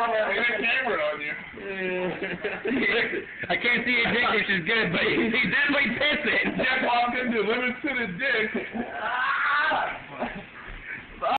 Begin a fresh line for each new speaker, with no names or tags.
Camera on you.
I can't see your dick, which is good, but he's definitely pissing.
Jeff Hawkins, your limited dick.